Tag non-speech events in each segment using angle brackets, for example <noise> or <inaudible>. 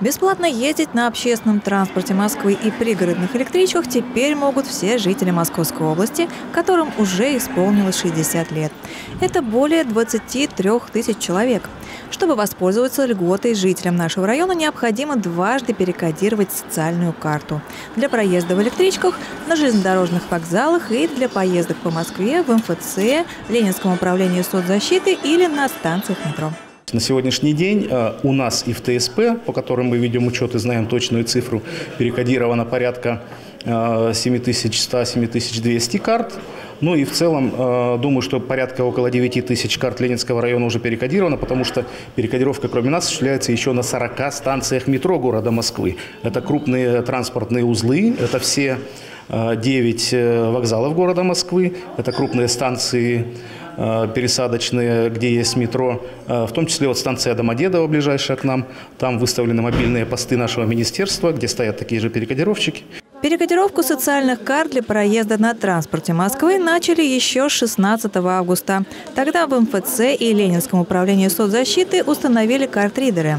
Бесплатно ездить на общественном транспорте Москвы и пригородных электричках теперь могут все жители Московской области, которым уже исполнилось 60 лет. Это более 23 тысяч человек. Чтобы воспользоваться льготой жителям нашего района, необходимо дважды перекодировать социальную карту. Для проезда в электричках, на железнодорожных вокзалах и для поездок по Москве, в МФЦ, Ленинском управлении соцзащиты или на станциях метро. На сегодняшний день э, у нас и в ТСП, по которым мы ведем учет и знаем точную цифру, перекодировано порядка 7100-7200 э, карт. Ну и в целом, э, думаю, что порядка около 9 тысяч карт Ленинского района уже перекодировано, потому что перекодировка, кроме нас, осуществляется еще на 40 станциях метро города Москвы. Это крупные транспортные узлы, это все 9 вокзалов города Москвы, это крупные станции пересадочные, где есть метро, э, в том числе вот станция Домодедово, ближайшая к нам. Там выставлены мобильные посты нашего министерства, где стоят такие же перекодировщики. Перекодировку социальных карт для проезда на транспорте Москвы начали еще 16 августа. Тогда в МФЦ и Ленинском управлении соцзащиты установили картридеры.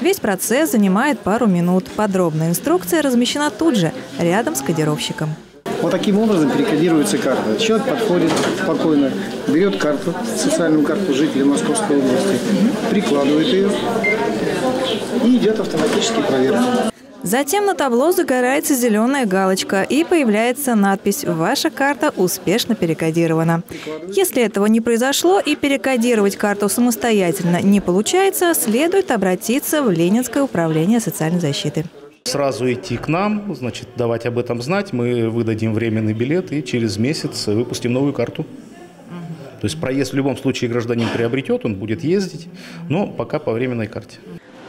Весь процесс занимает пару минут. Подробная инструкция размещена тут же, рядом с кодировщиком. Вот таким образом перекодируется карта. Человек подходит спокойно, берет карту, социальную карту жителя Московской области, прикладывает ее и идет автоматически проверка. Затем на табло загорается зеленая галочка и появляется надпись «Ваша карта успешно перекодирована». Если этого не произошло и перекодировать карту самостоятельно не получается, следует обратиться в Ленинское управление социальной защиты. Сразу идти к нам, значит, давать об этом знать. Мы выдадим временный билет и через месяц выпустим новую карту. То есть проезд в любом случае гражданин приобретет, он будет ездить, но пока по временной карте.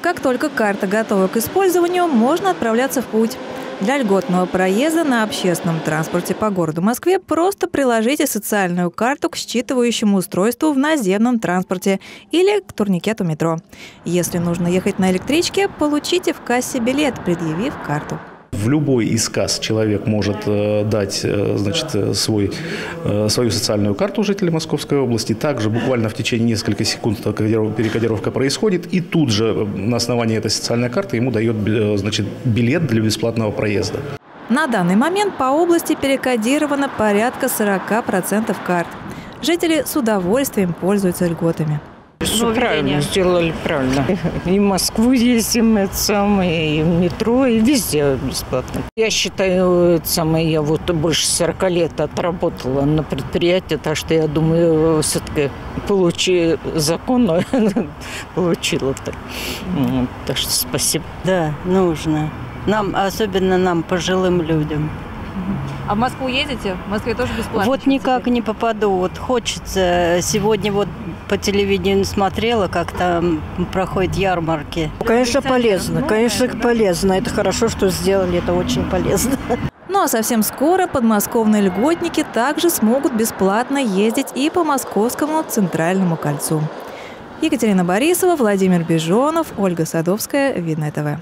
Как только карта готова к использованию, можно отправляться в путь. Для льготного проезда на общественном транспорте по городу Москве просто приложите социальную карту к считывающему устройству в наземном транспорте или к турникету метро. Если нужно ехать на электричке, получите в кассе билет, предъявив карту. В любой из касс человек может э, дать э, значит, э, свой, свою социальную карту жителя Московской области. Также буквально в течение нескольких секунд перекодировка происходит. И тут же на основании этой социальной карты ему дает значит, билет для бесплатного проезда. На данный момент по области перекодировано порядка 40% карт. Жители с удовольствием пользуются льготами. Все правильно сделали, правильно. И в Москву ездим, это самое, и в метро, и везде бесплатно. Я считаю, это самое, я вот больше 40 лет отработала на предприятии, так что я думаю, все-таки получи закон, <laughs> получила так. Так что спасибо. Да, нужно. Нам, особенно нам, пожилым людям. А в Москву едете? В Москве тоже бесплатно? Вот никак не попаду. Вот хочется. Сегодня вот по телевидению смотрела, как там проходят ярмарки. Конечно, полезно. Конечно, полезно. Это хорошо, что сделали. Это очень полезно. Ну а совсем скоро подмосковные льготники также смогут бесплатно ездить и по Московскому центральному кольцу. Екатерина Борисова, Владимир Бежонов, Ольга Садовская, Видное ТВ.